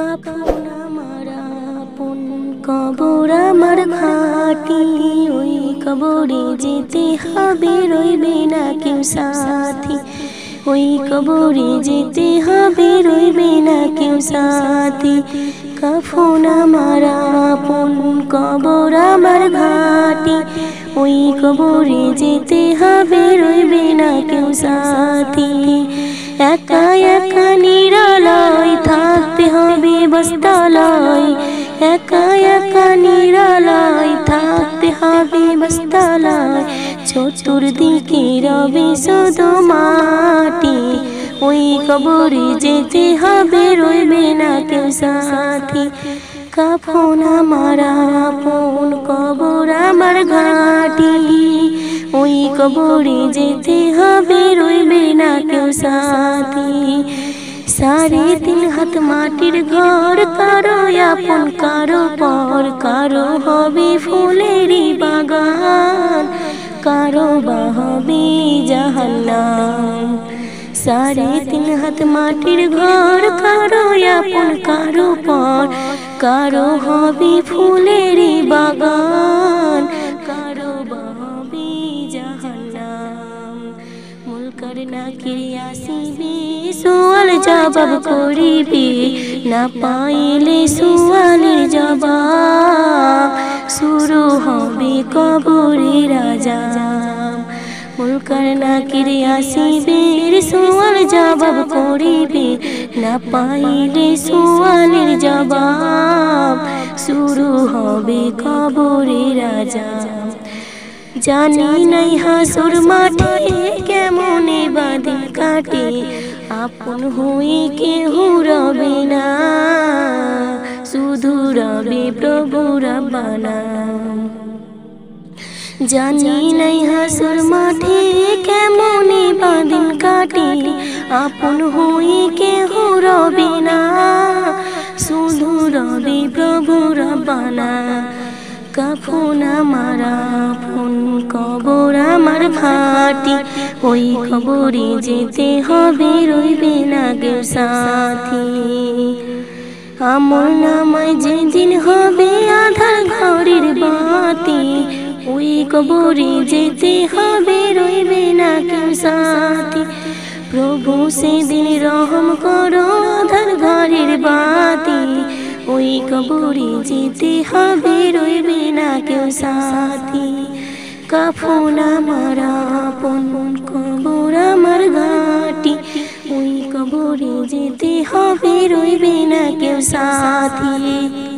কাপন আমার আপন কবর আমার ঘাটি। ওই কবরে যেতে হবে, রইবে না কেউ সাথী। ওই কবরে যেতে হবে, রইবে না কেউ সাথী। কাফন আমার আপন কবর আমার ঘাটি। ওই কবরে যেতে হবে, রইবে না কেউ সাথী। একা একা থাকতে হবে বস্তালয় একা একা নিরালয়, থাকতে হবে বস্তালয় চতুর্দিকে রবে শুধু মাটি, ওই কবরে যেতে হবে রইবে না কেউ সাথী। কাফন আমার আপন, কবর আমার ঘাটি। ওই কবরে যেতে হবে রইবে না কেউ সাথী। সাড়ে তিন হাত মাটির ঘর, কারও আপন, কারও পর, কারও হবে ফুলেরই বাগান, কারও বা হবে জাহান্নাম। সাড়ে তিন হাত মাটির ঘর, কারও আপন, কারও পর, কারও হবে ফুলেরই বাগান। মুলকার না আসিবে, সোয়াল জবাব করিবে, না পাইলে সোয়ালের জবাব শুরু হবে কবরে রাজা মুলকার না আসিবে, সোয়াল জবাব করিবে, না পাইলে সোয়ালের জবাব শুরু হবে কবরে রাজা জানি নাই হাসুর মাঠে কেমন বাদিন কাটে আপন হয়ে কেহ রবে না। শুধু রবে প্রভু রব্বানা। জানি নাই হাসুর মাঠে কেমন বাদিন কাটে আপন হয়ে কেহ রবে না। শুধু রবে প্রভু রব্বানা। কখন আমার আপন কবর আমার ভাটি ওই খবরে যেতে হবে, রইবে না কেউ সাথী। আমার নামায় যেদিন হবে, আধার ঘরের বাতি। ওই কবরে যেতে হবে, রইবে না কেউ সাথী। প্রভু সেদিন রহম করো, আধার ঘরের বাতি। ওই কবরে যেতে হবে, রইবে না কেউ সাথী। কাফন আমার আপন কবর আমার ঘাটি। ওই কবরে যেতে হবে রইবে না কেউ সাথী।